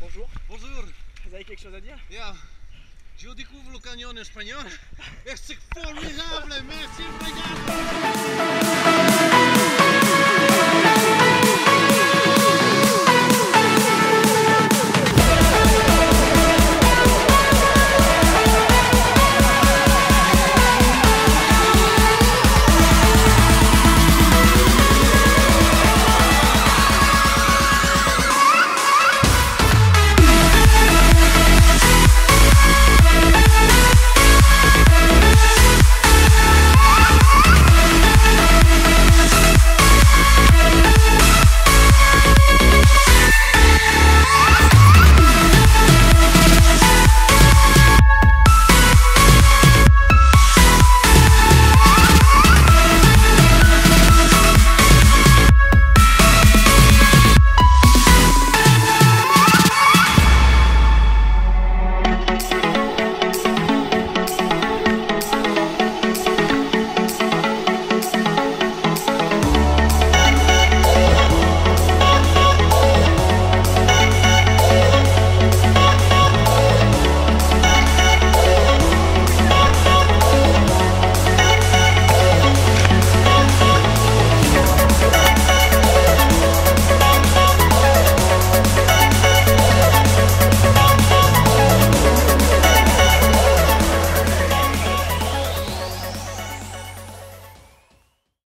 Bonjour. Bonjour. Vous avez quelque chose à dire? Yeah. Je découvre le canyon espagnol c'est formidable,